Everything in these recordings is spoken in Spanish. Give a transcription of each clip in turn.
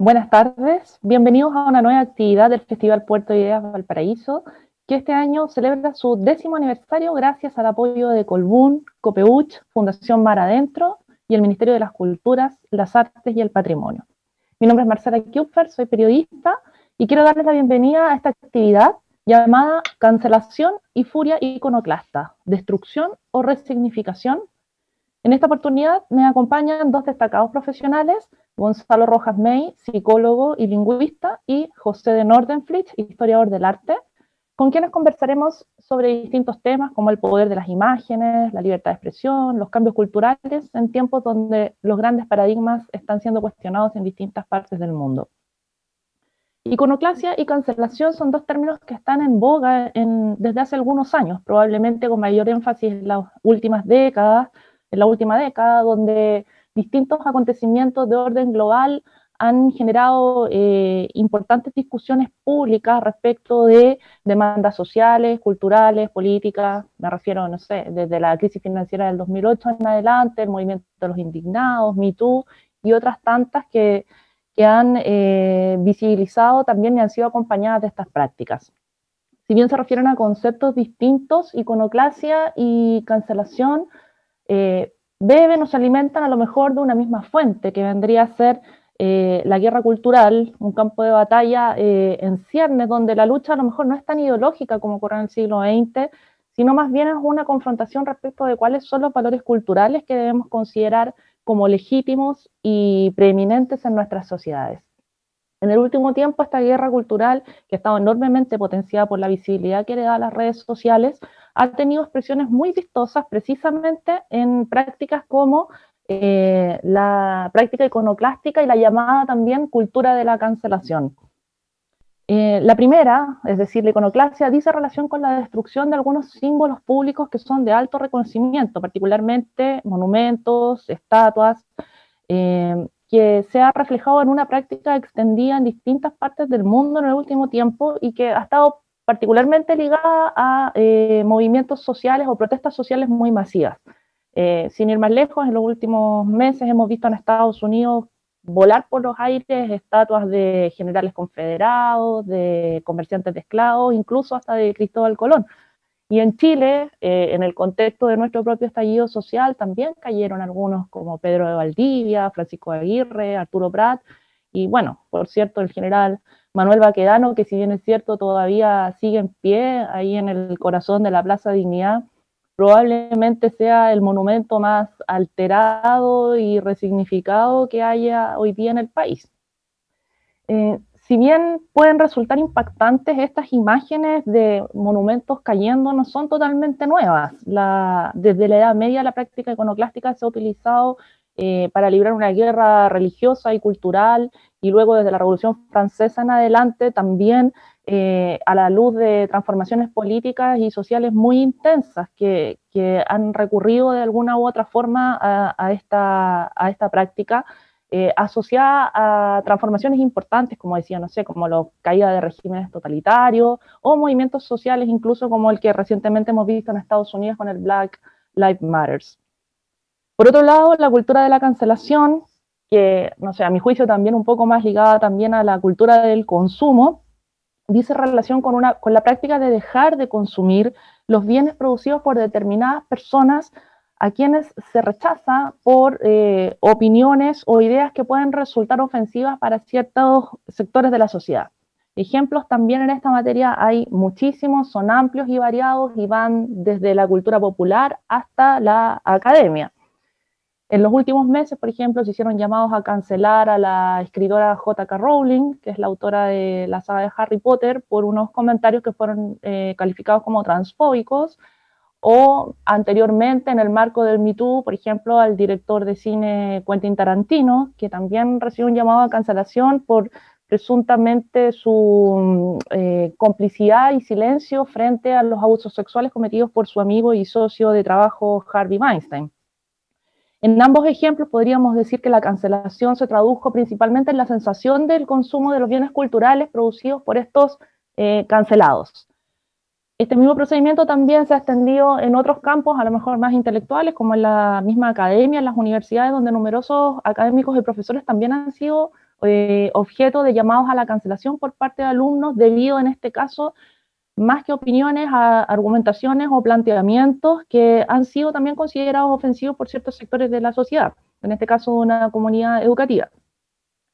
Buenas tardes, bienvenidos a una nueva actividad del Festival Puerto de Ideas Valparaíso, que este año celebra su décimo aniversario gracias al apoyo de Colbún, Copeuch, Fundación Mar Adentro y el Ministerio de las Culturas, las Artes y el Patrimonio. Mi nombre es Marcela Kupfer, soy periodista y quiero darles la bienvenida a esta actividad llamada Cancelación y Furia Iconoclasta, Destrucción o Resignificación. En esta oportunidad me acompañan dos destacados profesionales Gonzalo Rojas May, psicólogo y lingüista, y José de Nordenflich, historiador del arte, con quienes conversaremos sobre distintos temas como el poder de las imágenes, la libertad de expresión, los cambios culturales en tiempos donde los grandes paradigmas están siendo cuestionados en distintas partes del mundo. Iconoclasia y cancelación son dos términos que están en boga desde hace algunos años, probablemente con mayor énfasis en las últimas décadas, en la última década, donde distintos acontecimientos de orden global han generado eh, importantes discusiones públicas respecto de demandas sociales, culturales, políticas, me refiero, no sé, desde la crisis financiera del 2008 en adelante, el movimiento de los indignados, MeToo y otras tantas que, que han eh, visibilizado también y han sido acompañadas de estas prácticas. Si bien se refieren a conceptos distintos, iconoclasia y cancelación, eh, beben o se alimentan a lo mejor de una misma fuente, que vendría a ser eh, la guerra cultural, un campo de batalla eh, en ciernes, donde la lucha a lo mejor no es tan ideológica como ocurre en el siglo XX, sino más bien es una confrontación respecto de cuáles son los valores culturales que debemos considerar como legítimos y preeminentes en nuestras sociedades. En el último tiempo, esta guerra cultural, que ha estado enormemente potenciada por la visibilidad que le da a las redes sociales, ha tenido expresiones muy vistosas precisamente en prácticas como eh, la práctica iconoclástica y la llamada también cultura de la cancelación. Eh, la primera, es decir, la iconoclasia, dice relación con la destrucción de algunos símbolos públicos que son de alto reconocimiento, particularmente monumentos, estatuas, eh, que se ha reflejado en una práctica extendida en distintas partes del mundo en el último tiempo y que ha estado particularmente ligada a eh, movimientos sociales o protestas sociales muy masivas. Eh, sin ir más lejos, en los últimos meses hemos visto en Estados Unidos volar por los aires estatuas de generales confederados, de comerciantes de esclavos, incluso hasta de Cristóbal Colón. Y en Chile, eh, en el contexto de nuestro propio estallido social, también cayeron algunos como Pedro de Valdivia, Francisco Aguirre, Arturo Prat, y bueno, por cierto, el general Manuel Baquedano, que si bien es cierto todavía sigue en pie ahí en el corazón de la Plaza Dignidad, probablemente sea el monumento más alterado y resignificado que haya hoy día en el país. Eh, si bien pueden resultar impactantes, estas imágenes de monumentos cayendo no son totalmente nuevas. desde la Edad Media la práctica iconoclástica se ha utilizado eh, para librar una guerra religiosa y cultural, y luego desde la Revolución Francesa en adelante también eh, a la luz de transformaciones políticas y sociales muy intensas que, han recurrido de alguna u otra forma a, esta, a esta práctica. Eh, asociada a transformaciones importantes, como decía, no sé, como la caída de regímenes totalitarios o movimientos sociales, incluso como el que recientemente hemos visto en Estados Unidos con el Black Lives Matters. Por otro lado, la cultura de la cancelación, que, no sé, a mi juicio también un poco más ligada también a la cultura del consumo, dice relación con, una, con la práctica de dejar de consumir los bienes producidos por determinadas personas a quienes se rechaza por eh, opiniones o ideas que pueden resultar ofensivas para ciertos sectores de la sociedad. Ejemplos también en esta materia hay muchísimos, son amplios y variados y van desde la cultura popular hasta la academia. En los últimos meses, por ejemplo, se hicieron llamados a cancelar a la escritora J.K. Rowling, que es la autora de la saga de Harry Potter, por unos comentarios que fueron eh, calificados como transfóbicos, o anteriormente en el marco del Me Too, por ejemplo, al director de cine Quentin Tarantino, que también recibió un llamado a cancelación por presuntamente su eh, complicidad y silencio frente a los abusos sexuales cometidos por su amigo y socio de trabajo Harvey Weinstein. En ambos ejemplos podríamos decir que la cancelación se tradujo principalmente en la sensación del consumo de los bienes culturales producidos por estos eh, cancelados. Este mismo procedimiento también se ha extendido en otros campos, a lo mejor más intelectuales, como en la misma academia, en las universidades, donde numerosos académicos y profesores también han sido eh, objeto de llamados a la cancelación por parte de alumnos debido, en este caso, más que opiniones, a argumentaciones o planteamientos que han sido también considerados ofensivos por ciertos sectores de la sociedad, en este caso una comunidad educativa.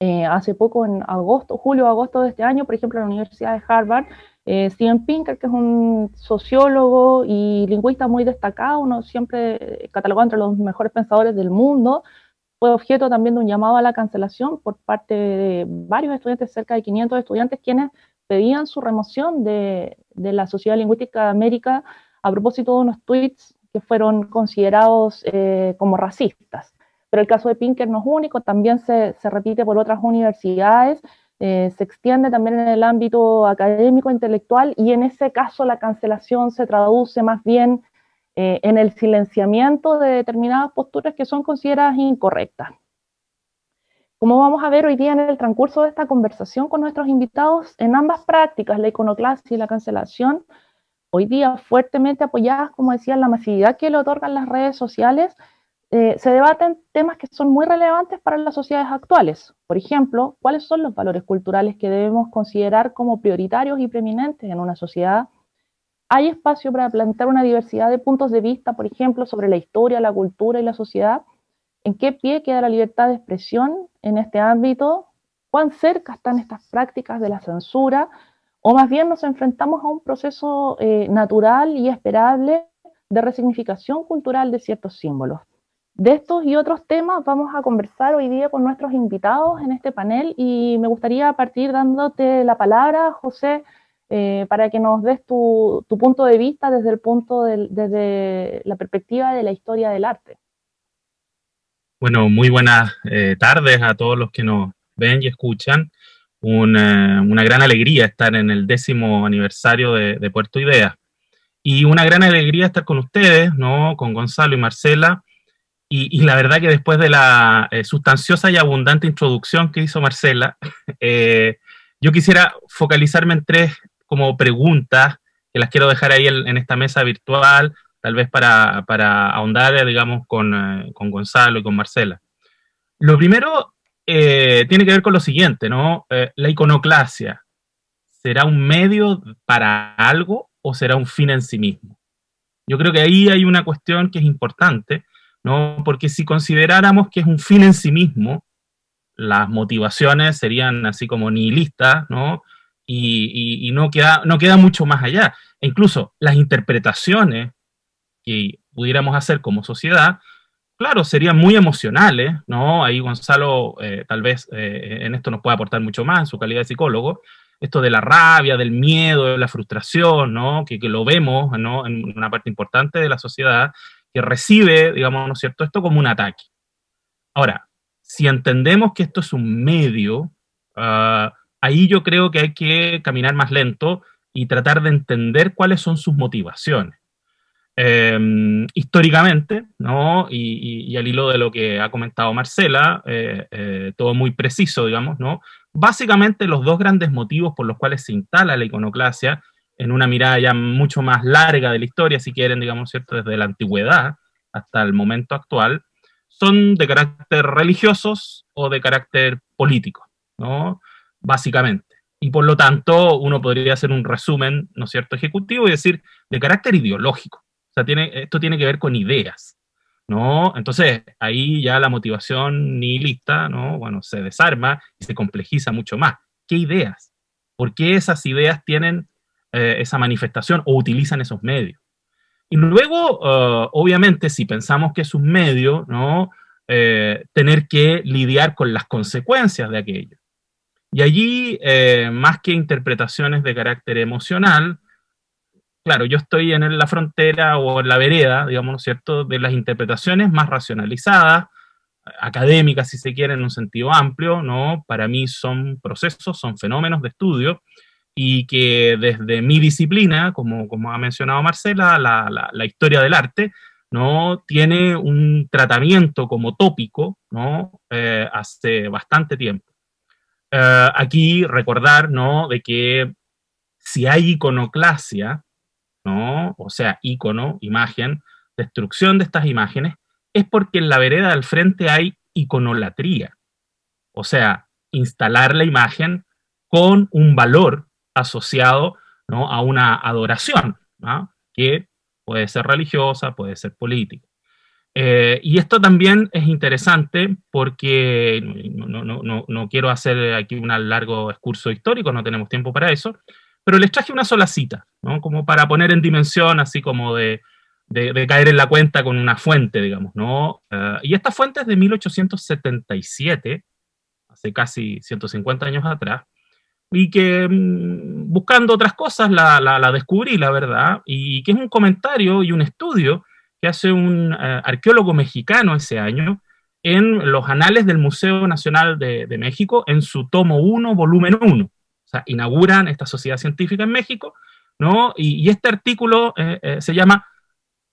Eh, hace poco, en agosto, julio agosto de este año, por ejemplo, en la Universidad de Harvard, eh, Steven Pinker, que es un sociólogo y lingüista muy destacado, uno siempre catalogado entre los mejores pensadores del mundo, fue objeto también de un llamado a la cancelación por parte de varios estudiantes, cerca de 500 estudiantes, quienes pedían su remoción de, la Sociedad Lingüística de América a propósito de unos tweets que fueron considerados eh, como racistas. Pero el caso de Pinker no es único, también se, repite por otras universidades, eh, se extiende también en el ámbito académico, intelectual, y en ese caso la cancelación se traduce más bien eh, en el silenciamiento de determinadas posturas que son consideradas incorrectas. Como vamos a ver hoy día en el transcurso de esta conversación con nuestros invitados, en ambas prácticas, la iconoclasia y la cancelación, hoy día fuertemente apoyadas, como decía, en la masividad que le otorgan las redes sociales, eh, se debaten temas que son muy relevantes para las sociedades actuales. Por ejemplo, cuáles son los valores culturales que debemos considerar como prioritarios y preeminentes en una sociedad. Hay espacio para plantear una diversidad de puntos de vista, por ejemplo, sobre la historia, la cultura y la sociedad, en qué pie queda la libertad de expresión en este ámbito, cuán cerca están estas prácticas de la censura, o más bien nos enfrentamos a un proceso eh, natural y esperable de resignificación cultural de ciertos símbolos. De estos y otros temas vamos a conversar hoy día con nuestros invitados en este panel y me gustaría partir dándote la palabra, José, eh, para que nos des tu, punto de vista desde el punto desde la perspectiva de la historia del arte. Bueno, muy buenas eh, tardes a todos los que nos ven y escuchan. Una, gran alegría estar en el décimo aniversario de, Puerto Idea. Y una gran alegría estar con ustedes, ¿no? Con Gonzalo y Marcela. Y, la verdad que después de la eh, sustanciosa y abundante introducción que hizo Marcela, eh, yo quisiera focalizarme en tres como preguntas que las quiero dejar ahí en esta mesa virtual tal vez para, para ahondar, digamos, con, eh, con, Gonzalo y con Marcela. Lo primero eh, tiene que ver con lo siguiente, ¿no? Eh, la iconoclasia, ¿será un medio para algo o será un fin en sí mismo? Yo creo que ahí hay una cuestión que es importante, ¿no? Porque si consideráramos que es un fin en sí mismo, las motivaciones serían así como nihilistas, ¿no? Y, y, no, queda, no queda mucho más allá. E incluso las interpretaciones que pudiéramos hacer como sociedad, claro, serían muy emocionales, ¿no? Ahí Gonzalo eh, tal vez eh, en esto nos puede aportar mucho más en su calidad de psicólogo, esto de la rabia, del miedo, de la frustración, ¿no? Que, que lo vemos, ¿no? En una parte importante de la sociedad que recibe, digamos, ¿no es cierto?, esto como un ataque. Ahora, si entendemos que esto es un medio, ah, ahí yo creo que hay que caminar más lento y tratar de entender cuáles son sus motivaciones. Em, históricamente, ¿no? Y, al hilo de lo que ha comentado Marcela, eh, eh, todo muy preciso, digamos, ¿no? Básicamente los dos grandes motivos por los cuales se instala la iconoclasia, en una mirada ya mucho más larga de la historia, si quieren, digamos, ¿cierto? Desde la antigüedad hasta el momento actual, son de carácter religiosos o de carácter político, ¿no? Básicamente. Y por lo tanto, uno podría hacer un resumen, ¿no es cierto?, ejecutivo y decir de carácter ideológico. Sea, tiene, esto tiene que ver con ideas, ¿no? Entonces, ahí ya la motivación nihilista, ¿no? Bueno, se desarma y se complejiza mucho más. ¿Qué ideas? ¿Por qué esas ideas tienen eh, esa manifestación o utilizan esos medios? Y luego, uh, obviamente, si pensamos que es un medio, ¿no? Eh, tener que lidiar con las consecuencias de aquello. Y allí, eh, más que interpretaciones de carácter emocional, claro, yo estoy en la frontera o en la vereda, digamos, ¿no es cierto?, de las interpretaciones más racionalizadas, académicas, si se quiere, en un sentido amplio, ¿no? Para mí son procesos, son fenómenos de estudio y que desde mi disciplina, como, como ha mencionado Marcela, la, historia del arte, ¿no? Tiene un tratamiento como tópico, ¿no? Eh, hace bastante tiempo. Eh, aquí recordar, ¿no? De que si hay iconoclasia, ¿no? O sea, icono, imagen, destrucción de estas imágenes, es porque en la vereda del frente hay iconolatría. O sea, instalar la imagen con un valor asociado ¿no? a una adoración, que puede ser religiosa, puede ser política. Eh, y esto también es interesante porque no, quiero hacer aquí un largo excurso histórico, no tenemos tiempo para eso, pero les traje una sola cita, ¿no? como para poner en dimensión, así como de, caer en la cuenta con una fuente, digamos. ¿no? Eh, y esta fuente es de 1877, hace casi 150 años atrás, y que mm, buscando otras cosas la, la descubrí, la verdad, y que es un comentario y un estudio que hace un eh, arqueólogo mexicano ese año en los anales del Museo Nacional de, México, en su tomo 1, volumen 1. Inauguran esta sociedad científica en México, ¿no? Y, este artículo eh, eh, se llama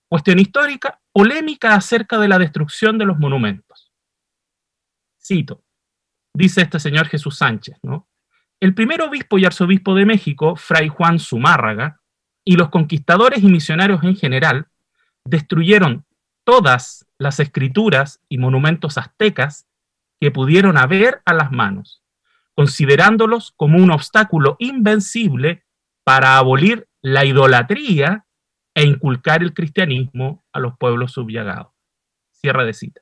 Cuestión histórica, polémica acerca de la destrucción de los monumentos. Cito, dice este señor Jesús Sánchez. El primer obispo y arzobispo de México, Fray Juan Zumárraga, y los conquistadores y misioneros en general, destruyeron todas las escrituras y monumentos aztecas que pudieron haber a las manos, considerándolos como un obstáculo invencible para abolir la idolatría e inculcar el cristianismo a los pueblos subyagados. Cierra de cita.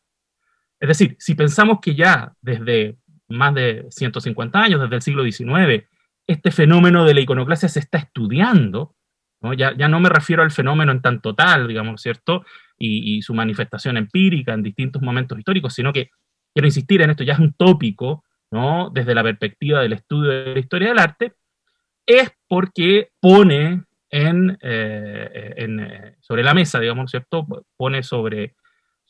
Es decir, si pensamos que ya desde más de 150 años, desde el siglo XIX, este fenómeno de la iconoclasia se está estudiando, ya, no me refiero al fenómeno en tanto tal, digamos, ¿cierto? Y, su manifestación empírica en distintos momentos históricos, sino que quiero insistir en esto, ya es un tópico, ¿no? Desde la perspectiva del estudio de la historia del arte, es porque pone en, eh, eh, sobre la mesa, digamos, ¿cierto? Pone sobre,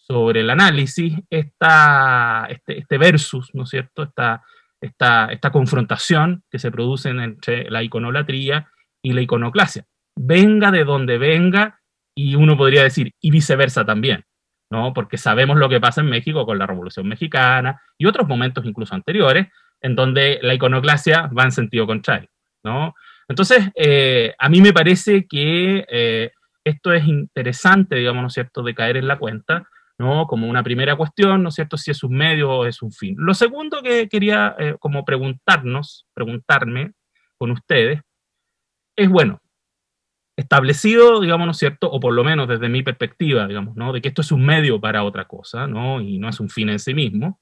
el análisis esta, este, este versus, ¿no es cierto? Esta, esta, esta confrontación que se produce entre la iconolatría y la iconoclasia venga de donde venga, y uno podría decir, y viceversa también, ¿no? Porque sabemos lo que pasa en México con la Revolución Mexicana y otros momentos incluso anteriores, en donde la iconoclasia va en sentido contrario, ¿no? Entonces, eh, a mí me parece que eh, esto es interesante, digamos, ¿no es cierto?, de caer en la cuenta, ¿no? Como una primera cuestión, ¿no es cierto?, si es un medio o es un fin. Lo segundo que quería eh, como preguntarnos, preguntarme con ustedes, es, bueno, establecido, digamos, ¿no es cierto? O por lo menos desde mi perspectiva, digamos, ¿no? De que esto es un medio para otra cosa, ¿no? Y no es un fin en sí mismo.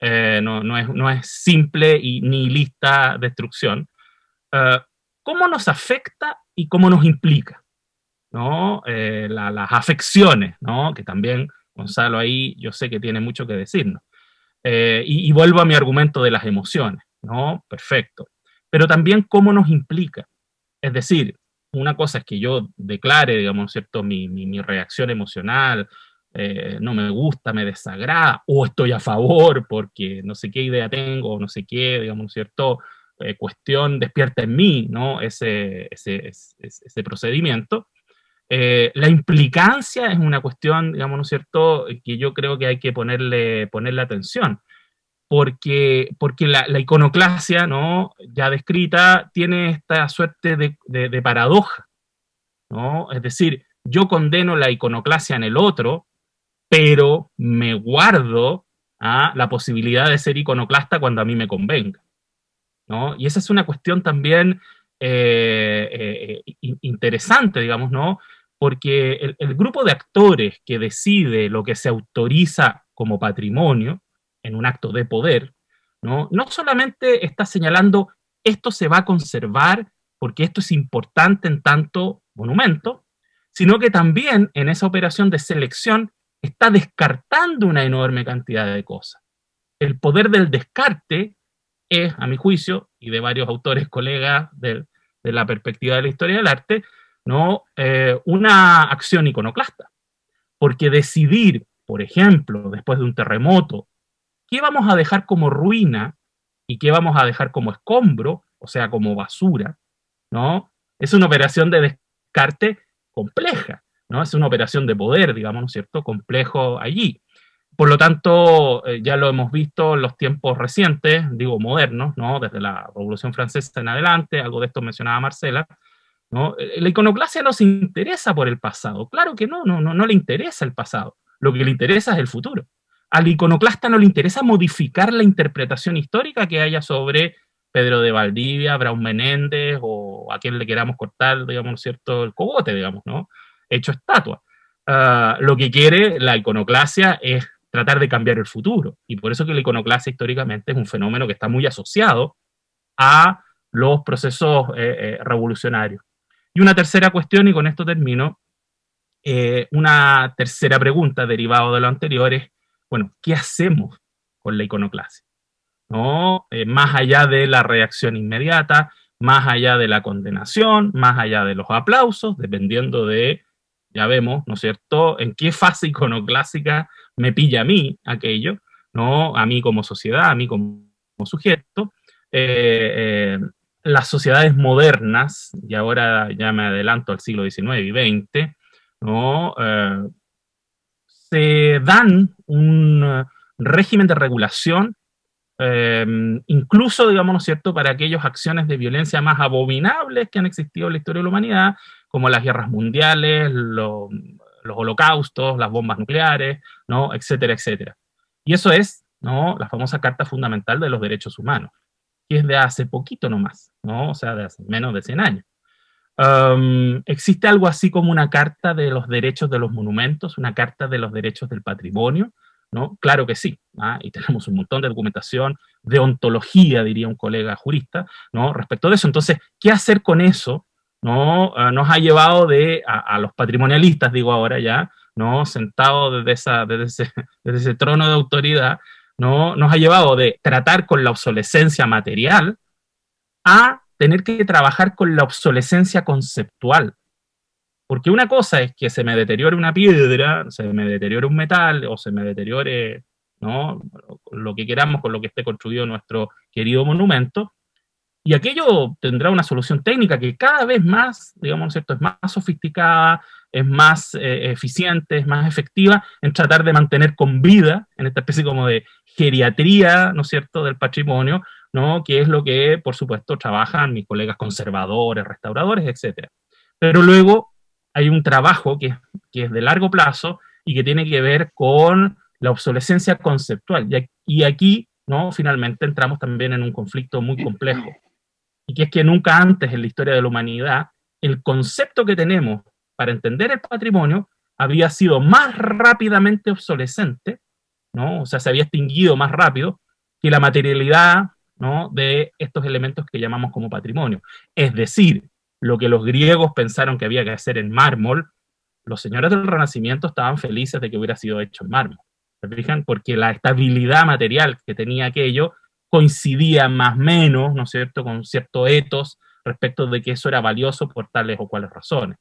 Eh, no, no, es, no, es, simple y ni lista destrucción. Uh, ¿Cómo nos afecta y cómo nos implica? ¿no? Eh, las afecciones, ¿no? Que también Gonzalo ahí yo sé que tiene mucho que decirnos. Eh, y, y, vuelvo a mi argumento de las emociones, ¿no? Perfecto. Pero también cómo nos implica. Es decir, una cosa es que yo declare, digamos, ¿cierto? Mi, mi, reacción emocional, eh, no me gusta, me desagrada, o estoy a favor porque no sé qué idea tengo, o no sé qué, digamos, ¿cierto? Eh, cuestión despierta en mí, ¿no? Ese, ese, ese, procedimiento. Eh, la implicancia es una cuestión, digamos, ¿no es cierto?, que yo creo que hay que ponerle, ponerle atención porque, porque la, iconoclasia, ¿no? ya descrita, tiene esta suerte de, paradoja. ¿no? Es decir, yo condeno la iconoclasia en el otro, pero me guardo ¿ah? la posibilidad de ser iconoclasta cuando a mí me convenga. Y esa es una cuestión también eh, eh, interesante, digamos, ¿no? Porque el, grupo de actores que decide lo que se autoriza como patrimonio, en un acto de poder, ¿no? no solamente está señalando esto se va a conservar porque esto es importante en tanto monumento, sino que también en esa operación de selección está descartando una enorme cantidad de cosas. El poder del descarte es, a mi juicio, y de varios autores colegas de, la perspectiva de la historia del arte, ¿no? Eh, una acción iconoclasta. Porque decidir, por ejemplo, después de un terremoto, ¿qué vamos a dejar como ruina y qué vamos a dejar como escombro, o sea, como basura? ¿No? Es una operación de descarte compleja, ¿no? Es una operación de poder, digamos, ¿no es cierto? Complejo allí. Por lo tanto, eh, ya lo hemos visto en los tiempos recientes, digo modernos, ¿no? Desde la Revolución Francesa en adelante, algo de esto mencionaba Marcela, ¿no? Eh, la iconoclasia no se interesa por el pasado, claro que no, no, no, no le interesa el pasado, lo que le interesa es el futuro. Al iconoclasta no le interesa modificar la interpretación histórica que haya sobre Pedro de Valdivia, Braun Menéndez o a quien le queramos cortar, digamos, ¿cierto?, el cogote, digamos, ¿no? Hecho estatua. Ah, lo que quiere la iconoclasia es tratar de cambiar el futuro. Y por eso que la iconoclasia históricamente es un fenómeno que está muy asociado a los procesos eh, eh, revolucionarios. Y una tercera cuestión, y con esto termino, eh, una tercera pregunta derivada de lo anterior es, bueno, ¿qué hacemos con la iconoclasia? ¿No? más allá de la reacción inmediata, más allá de la condenación, más allá de los aplausos, dependiendo de, ya vemos, ¿no es cierto?, en qué fase iconoclásica me pilla a mí aquello, ¿no? A mí como sociedad, a mí como, sujeto. Eh, eh, las sociedades modernas, y ahora ya me adelanto al siglo XIX y XX, ¿no? Eh, se dan un régimen de regulación, incluso, digamos, ¿no es cierto?, para aquellas acciones de violencia más abominables que han existido en la historia de la humanidad, como las guerras mundiales, los holocaustos, las bombas nucleares, ¿no? etcétera, etcétera. Y eso es ¿no? la famosa Carta Fundamental de los Derechos Humanos, que es de hace poquito nomás, ¿no? o sea, de hace menos de 100 años. ¿Existe algo así como una carta de los derechos de los monumentos, una carta de los derechos del patrimonio? ¿no? Claro que sí, ¿ah? y tenemos un montón de documentación, de ontología, diría un colega jurista, ¿no? respecto de eso. Entonces, ¿qué hacer con eso? ¿no? Ah, nos ha llevado de, a, los patrimonialistas, digo ahora ya, ¿no? sentados desde, esa, desde, ese, trono de autoridad, ¿no? nos ha llevado de tratar con la obsolescencia material a tener que trabajar con la obsolescencia conceptual. Porque una cosa es que se me deteriore una piedra, se me deteriore un metal o se me deteriore ¿no? lo que queramos con lo que esté construido nuestro querido monumento, y aquello tendrá una solución técnica que cada vez más, digamos, ¿cierto? es más sofisticada, es más eh, eficiente, es más efectiva en tratar de mantener con vida, en esta especie como de geriatría, ¿no es cierto?, del patrimonio, ¿no? Que es lo que, por supuesto, trabajan mis colegas conservadores, restauradores, etc. Pero luego hay un trabajo que, que es de largo plazo y que tiene que ver con la obsolescencia conceptual. Y aquí, ¿no? Finalmente entramos también en un conflicto muy complejo y que es que nunca antes en la historia de la humanidad el concepto que tenemos para entender el patrimonio había sido más rápidamente obsolescente, ¿no? o sea, se había extinguido más rápido que la materialidad ¿no? de estos elementos que llamamos como patrimonio. Es decir, lo que los griegos pensaron que había que hacer en mármol, los señores del Renacimiento estaban felices de que hubiera sido hecho en mármol. ¿Se fijan? Porque la estabilidad material que tenía aquello coincidía más o menos, ¿no es cierto?, con cierto etos respecto de que eso era valioso por tales o cuales razones.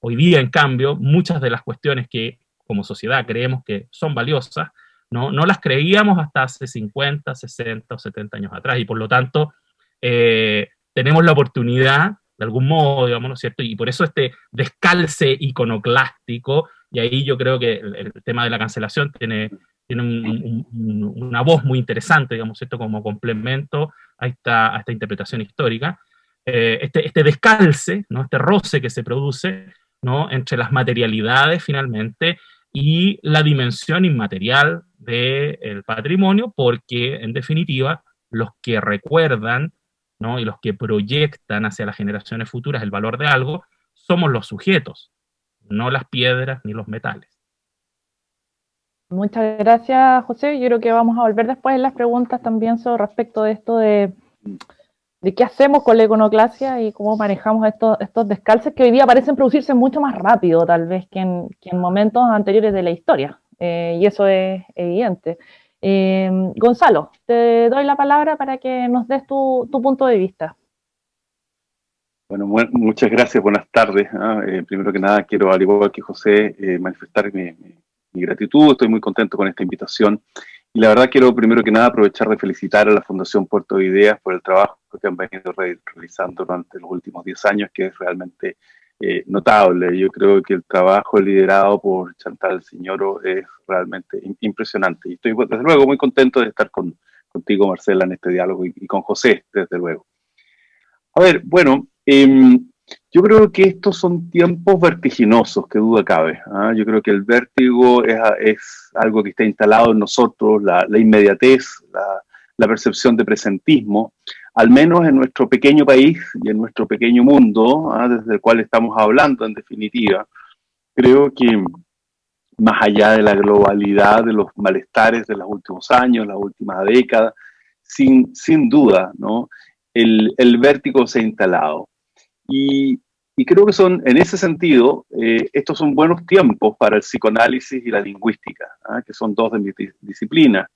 Hoy día, en cambio, muchas de las cuestiones que como sociedad creemos que son valiosas, no, no las creíamos hasta hace 50, 60 o 70 años atrás, y por lo tanto eh, tenemos la oportunidad, de algún modo, digamos, ¿no es cierto? Y por eso este descalce iconoclástico, y ahí yo creo que el tema de la cancelación tiene, tiene una voz muy interesante, digamos, esto como complemento a esta, a esta interpretación histórica. Eh, este, este, descalce, ¿no? este roce que se produce ¿no? entre las materialidades finalmente y la dimensión inmaterial del patrimonio, porque en definitiva los que recuerdan ¿no? y los que proyectan hacia las generaciones futuras el valor de algo somos los sujetos, no las piedras ni los metales. Muchas gracias, José. Yo creo que vamos a volver después en las preguntas también sobre respecto de esto de, qué hacemos con la iconoclasia y cómo manejamos estos, estos descalces que hoy día parecen producirse mucho más rápido, tal vez, que en, momentos anteriores de la historia. Eh, y eso es evidente. Eh, Gonzalo, te doy la palabra para que nos des tu, punto de vista. Bueno, muchas gracias, buenas tardes. ¿ah? Eh, primero que nada, quiero, al igual que José, manifestar mi, mi gratitud, estoy muy contento con esta invitación. Y la verdad quiero primero que nada aprovechar de felicitar a la Fundación Puerto de Ideas por el trabajo que han venido realizando durante los últimos 10 años, que es realmente eh, notable. Yo creo que el trabajo liderado por Chantal Señoro es realmente impresionante. Y estoy desde luego muy contento de estar con, contigo, Marcela, en este diálogo y, con José, desde luego. A ver, bueno, em, Yo creo que estos son tiempos vertiginosos, que duda cabe. ¿ah? Yo creo que el vértigo es, algo que está instalado en nosotros, la, inmediatez, la, percepción de presentismo, al menos en nuestro pequeño país y en nuestro pequeño mundo, ¿ah? desde el cual estamos hablando en definitiva. Creo que más allá de la globalidad de los malestares de los últimos años, las últimas décadas, sin, sin duda, ¿no? el, el vértigo se ha instalado. Y, creo que son, en ese sentido, eh, estos son buenos tiempos para el psicoanálisis y la lingüística, ¿ah? que son dos de mis disciplinas,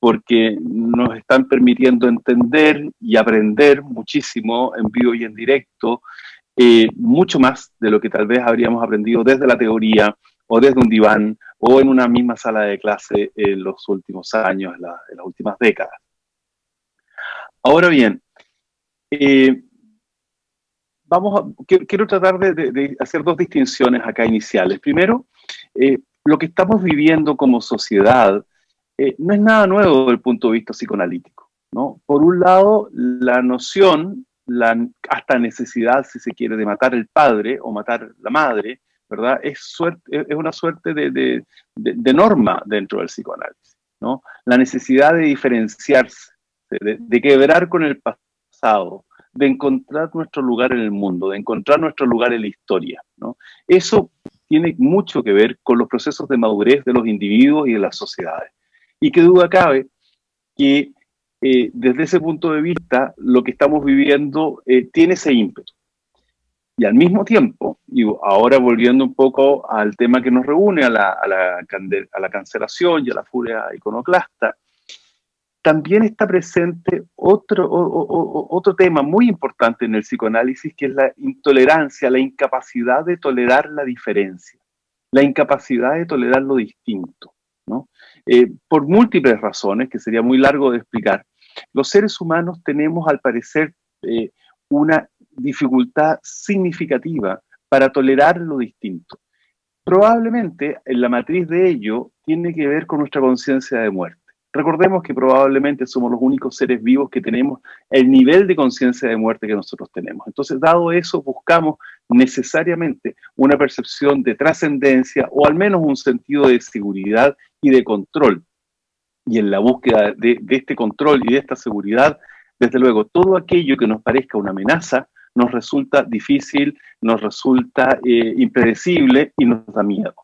porque nos están permitiendo entender y aprender muchísimo en vivo y en directo, eh, mucho más de lo que tal vez habríamos aprendido desde la teoría o desde un diván o en una misma sala de clase en los últimos años, en, las últimas décadas. Ahora bien, eh, vamos a, quiero, tratar de, hacer dos distinciones acá iniciales. Primero, eh, lo que estamos viviendo como sociedad eh, no es nada nuevo desde el punto de vista psicoanalítico. ¿no? Por un lado, la noción, la, hasta necesidad, si se quiere, de matar el padre o matar la madre, ¿verdad? Es, una suerte de, de, norma dentro del psicoanálisis. ¿no? La necesidad de diferenciarse, de quebrar con el pasado, de encontrar nuestro lugar en el mundo, de encontrar nuestro lugar en la historia. ¿no? Eso tiene mucho que ver con los procesos de madurez de los individuos y de las sociedades. Y qué duda cabe que eh, desde ese punto de vista lo que estamos viviendo eh, tiene ese ímpetu. Y al mismo tiempo, y ahora volviendo un poco al tema que nos reúne, a la, cancelación y a la furia iconoclasta, también está presente otro, otro tema muy importante en el psicoanálisis, que es la intolerancia, la incapacidad de tolerar la diferencia, la incapacidad de tolerar lo distinto. Eh, por múltiples razones, que sería muy largo de explicar, los seres humanos tenemos al parecer eh, una dificultad significativa para tolerar lo distinto. Probablemente en la matriz de ello tiene que ver con nuestra conciencia de muerte. Recordemos que probablemente somos los únicos seres vivos que tenemos el nivel de conciencia de muerte que nosotros tenemos. Entonces, dado eso, buscamos necesariamente una percepción de trascendencia o al menos un sentido de seguridad y de control. Y en la búsqueda de, este control y de esta seguridad, desde luego, todo aquello que nos parezca una amenaza nos resulta difícil, nos resulta eh, impredecible y nos da miedo.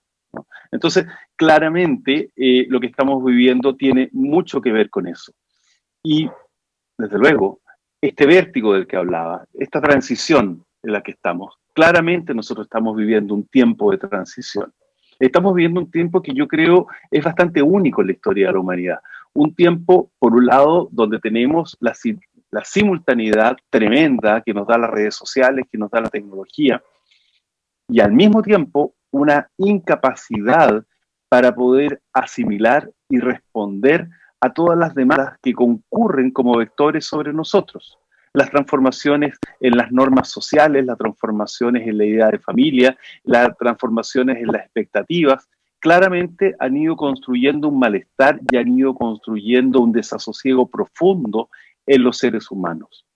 Entonces, claramente eh, lo que estamos viviendo tiene mucho que ver con eso. Y, desde luego, este vértigo del que hablaba, esta transición en la que estamos, claramente nosotros estamos viviendo un tiempo de transición. Estamos viviendo un tiempo que yo creo es bastante único en la historia de la humanidad. Un tiempo, por un lado, donde tenemos la, la simultaneidad tremenda que nos da las redes sociales, que nos da la tecnología, y al mismo tiempo una incapacidad para poder asimilar y responder a todas las demandas que concurren como vectores sobre nosotros. Las transformaciones en las normas sociales, las transformaciones en la idea de familia, las transformaciones en las expectativas, claramente han ido construyendo un malestar y han ido construyendo un desasosiego profundo en los seres humanos.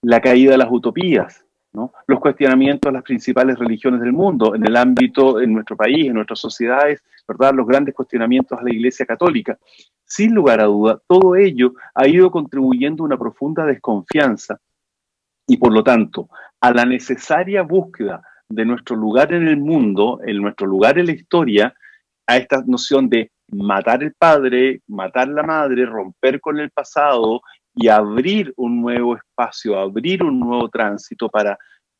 La caída de las utopías, los cuestionamientos a las principales religiones del mundo, en el ámbito, en nuestro país, en nuestras sociedades, ¿verdad? los grandes cuestionamientos a la Iglesia Católica. Sin lugar a duda, todo ello ha ido contribuyendo a una profunda desconfianza y por lo tanto a la necesaria búsqueda de nuestro lugar en el mundo, en nuestro lugar en la historia, a esta noción de matar el padre, matar la madre, romper con el pasado y abrir un nuevo espacio, abrir un nuevo tránsito para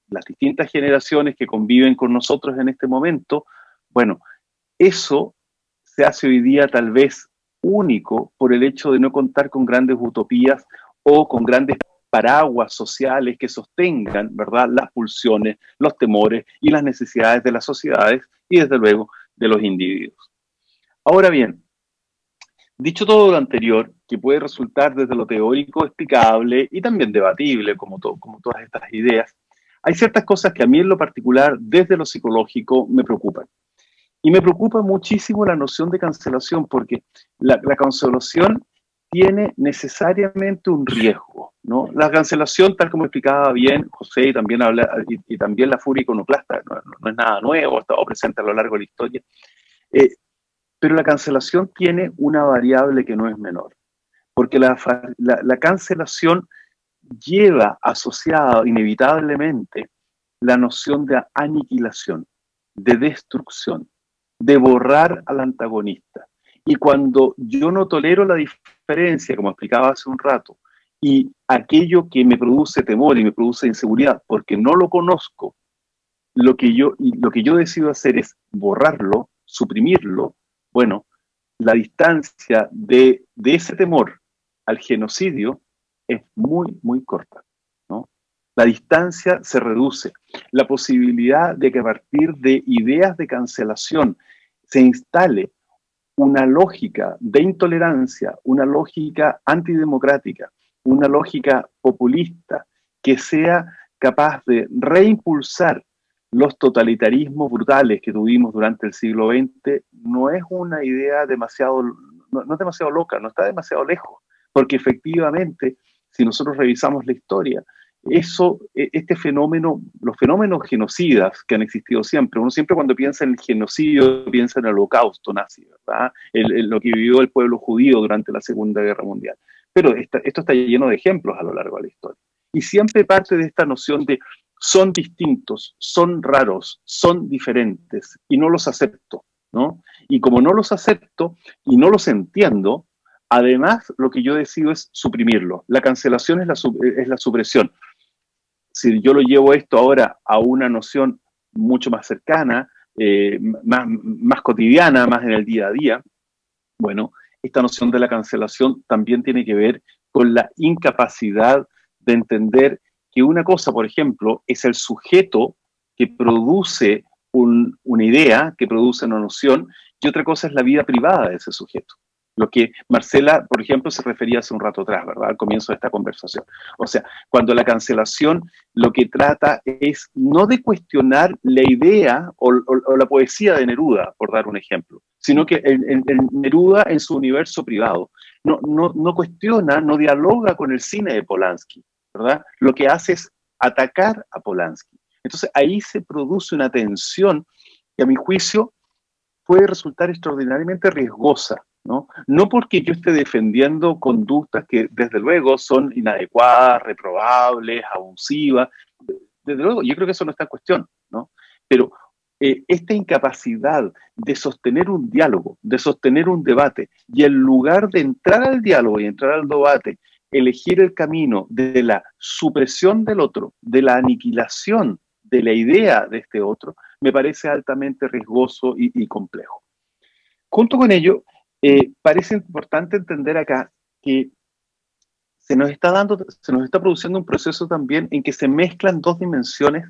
las distintas generaciones que conviven con nosotros en este momento, bueno, eso se hace hoy día tal vez único por el hecho de no contar con grandes utopías o con grandes paraguas sociales que sostengan, ¿verdad?, las pulsiones, los temores y las necesidades de las sociedades y desde luego de los individuos. Ahora bien, Dicho todo lo anterior, que puede resultar desde lo teórico explicable y también debatible, como, como todas estas ideas, hay ciertas cosas que a mí en lo particular, desde lo psicológico, me preocupan. Y me preocupa muchísimo la noción de cancelación, porque la, cancelación tiene necesariamente un riesgo. ¿no? La cancelación, tal como explicaba bien José y también, habla, y, también la furia iconoclasta, no, es nada nuevo, ha estado presente a lo largo de la historia, eh, pero la cancelación tiene una variable que no es menor, porque la, la cancelación lleva asociada inevitablemente la noción de aniquilación, de destrucción, de borrar al antagonista. Y cuando yo no tolero la diferencia, como explicaba hace un rato, y aquello que me produce temor y me produce inseguridad, porque no lo conozco, lo que yo, lo que yo decido hacer es borrarlo, suprimirlo, bueno, la distancia de, de ese temor al genocidio es muy, muy corta. ¿no? La distancia se reduce. La posibilidad de que a partir de ideas de cancelación se instale una lógica de intolerancia, una lógica antidemocrática, una lógica populista que sea capaz de reimpulsar los totalitarismos brutales que tuvimos durante el siglo XX, no es una idea demasiado, no, no es demasiado loca, no está demasiado lejos, porque efectivamente si nosotros revisamos la historia, eso, e, este fenómeno, los fenómenos genocidas que han existido siempre, uno siempre cuando piensa en el genocidio piensa en el holocausto nazi, ¿verdad? lo que vivió el pueblo judío durante la Segunda Guerra Mundial. Pero esto está lleno de ejemplos a lo largo de la historia. Y siempre parte de esta noción de son distintos, son raros, son diferentes y no los acepto, ¿no? Y como no los acepto y no los entiendo, Además, lo que yo decido es suprimirlo. La cancelación es la, es la supresión. Si yo lo llevo esto ahora a una noción mucho más cercana, eh, más cotidiana, más en el día a día, bueno, esta noción de la cancelación también tiene que ver con la incapacidad de entender que una cosa, por ejemplo, es el sujeto que produce una idea, que produce una noción, y otra cosa es la vida privada de ese sujeto. Lo que Marcela, por ejemplo, se refería hace un rato atrás, ¿verdad? Al comienzo de esta conversación. O sea, cuando la cancelación lo que trata es no de cuestionar la idea o, la poesía de Neruda, por dar un ejemplo, sino que Neruda en su universo privado no, no, no cuestiona, no dialoga con el cine de Polanski, ¿verdad? Lo que hace es atacar a Polanski. Entonces ahí se produce una tensión que a mi juicio puede resultar extraordinariamente riesgosa, ¿no? porque yo esté defendiendo conductas que desde luego son inadecuadas, reprobables, abusivas, desde luego, yo creo que eso no está en cuestión, ¿no? Pero eh, esta incapacidad de sostener un diálogo, de sostener un debate, y en lugar de entrar al diálogo y entrar al debate, elegir el camino de la supresión del otro, de la aniquilación de la idea de este otro, me parece altamente riesgoso y, y complejo. Junto con ello, eh, parece importante entender acá que se nos está dando, se nos está produciendo un proceso también en que se mezclan dos dimensiones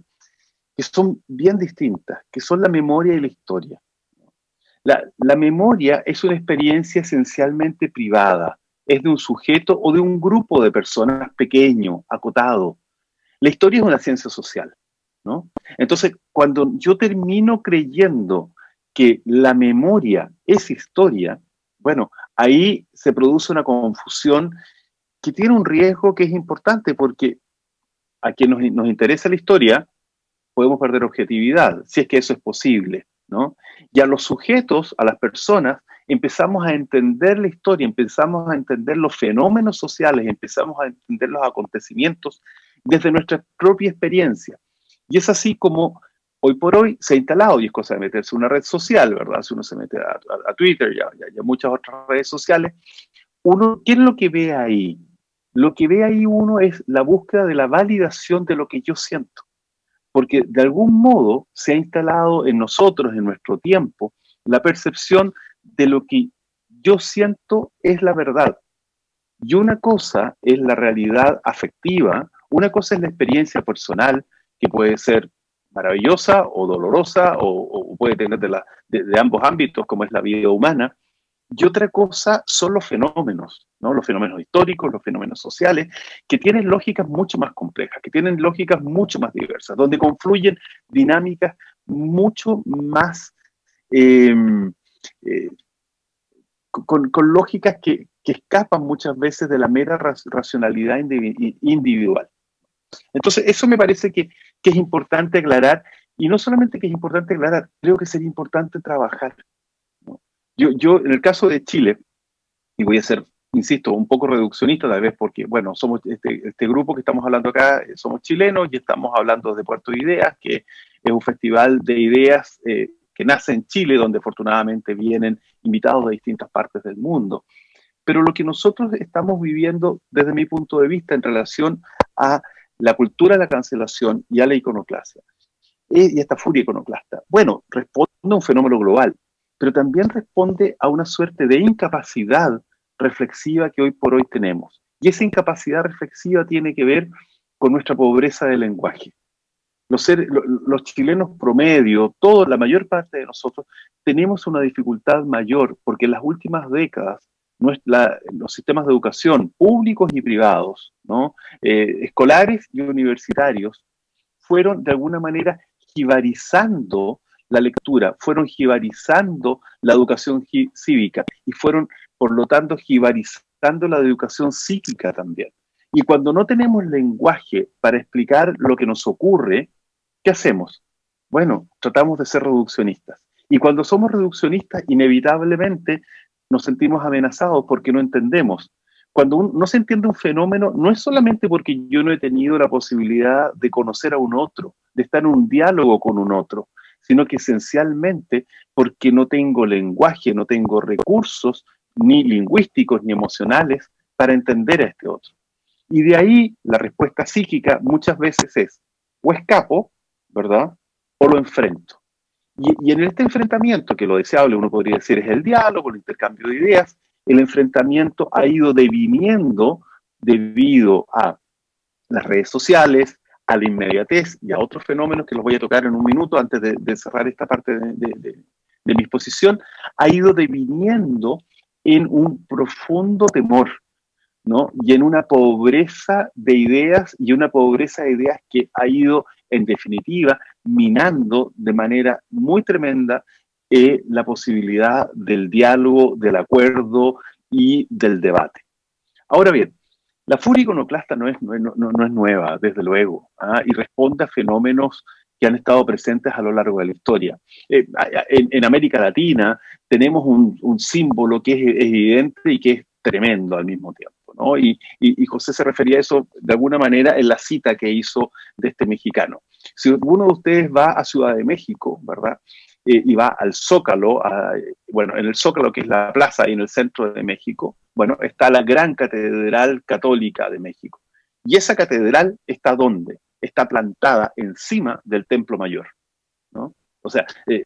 que son bien distintas, que son la memoria y la historia. La, la memoria es una experiencia esencialmente privada, es de un sujeto o de un grupo de personas pequeño, acotado. La historia es una ciencia social, ¿no? Entonces, cuando yo termino creyendo que la memoria es historia, bueno, ahí se produce una confusión que tiene un riesgo que es importante porque a quien nos, interesa la historia podemos perder objetividad, si es que eso es posible, ¿no? Y a los sujetos, a las personas, empezamos a entender la historia, empezamos a entender los fenómenos sociales, empezamos a entender los acontecimientos desde nuestra propia experiencia. Y es así como hoy por hoy se ha instalado y es cosa de meterse en una red social, ¿verdad? Si uno se mete a, Twitter y a, muchas otras redes sociales, uno, ¿qué es lo que ve ahí? Lo que ve ahí uno es la búsqueda de la validación de lo que yo siento. Porque de algún modo se ha instalado en nosotros, en nuestro tiempo, la percepción de lo que yo siento es la verdad. Y una cosa es la realidad afectiva, una cosa es la experiencia personal, que puede ser maravillosa o dolorosa o, puede tener de, ambos ámbitos como es la vida humana. Y otra cosa son los fenómenos, ¿no? los fenómenos históricos, los fenómenos sociales, que tienen lógicas mucho más complejas, que tienen lógicas mucho más diversas, donde confluyen dinámicas mucho más em, eh, con, lógicas que, que escapan muchas veces de la mera racionalidad individual. Entonces, eso me parece que, es importante aclarar, y no solamente que es importante aclarar, creo que sería importante trabajar. Yo, yo, en el caso de Chile, y voy a ser, insisto, un poco reduccionista tal vez porque, bueno, somos este, este grupo que estamos hablando acá, eh, somos chilenos y estamos hablando de Puerto Ideas, que es un festival de ideas eh, que nace en Chile, donde afortunadamente vienen invitados de distintas partes del mundo. Pero lo que nosotros estamos viviendo desde mi punto de vista en relación a la cultura de la cancelación y a la iconoclasia, y esta furia iconoclasta, bueno, responde a un fenómeno global, pero también responde a una suerte de incapacidad reflexiva que hoy por hoy tenemos. Y esa incapacidad reflexiva tiene que ver con nuestra pobreza de lenguaje. Los, los chilenos promedio, toda la mayor parte de nosotros, tenemos una dificultad mayor porque en las últimas décadas los sistemas de educación públicos y privados, ¿no? Eh, escolares y universitarios, fueron de alguna manera jibarizando la lectura, fueron jibarizando la educación cívica y fueron, por lo tanto, jibarizando la educación psíquica también. Y cuando no tenemos lenguaje para explicar lo que nos ocurre, ¿qué hacemos? Bueno, tratamos de ser reduccionistas. Y cuando somos reduccionistas, inevitablemente nos sentimos amenazados porque no entendemos. Cuando no se entiende un fenómeno, no es solamente porque yo no he tenido la posibilidad de conocer a un otro, de estar en un diálogo con un otro, sino que esencialmente porque no tengo lenguaje, no tengo recursos ni lingüísticos ni emocionales para entender a este otro. Y de ahí la respuesta psíquica muchas veces es o escapo, ¿verdad? O lo enfrento. Y, en este enfrentamiento, que lo deseable uno podría decir es el diálogo, el intercambio de ideas, el enfrentamiento ha ido deviniendo debido a las redes sociales, a la inmediatez y a otros fenómenos que los voy a tocar en un minuto antes de, cerrar esta parte de, mi exposición, ha ido deviniendo en un profundo temor, ¿no? Y en una pobreza de ideas y una pobreza de ideas que ha ido, en definitiva, minando de manera muy tremenda eh, la posibilidad del diálogo, del acuerdo y del debate. Ahora bien, la furia iconoclasta no es, no, es nueva, desde luego, ¿ah? y responde a fenómenos que han estado presentes a lo largo de la historia. Eh, en, América Latina tenemos un, símbolo que es evidente y que es tremendo al mismo tiempo. ¿no? Y, José se refería a eso de alguna manera en la cita que hizo de este mexicano. Si alguno de ustedes va a Ciudad de México, ¿verdad? Eh, y va al Zócalo, bueno, en el Zócalo que es la plaza ahí en el centro de México, bueno, está la gran catedral católica de México. Y esa catedral está ¿dónde? Está plantada encima del Templo Mayor, ¿no? O sea, eh,